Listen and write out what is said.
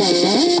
Mm-hmm.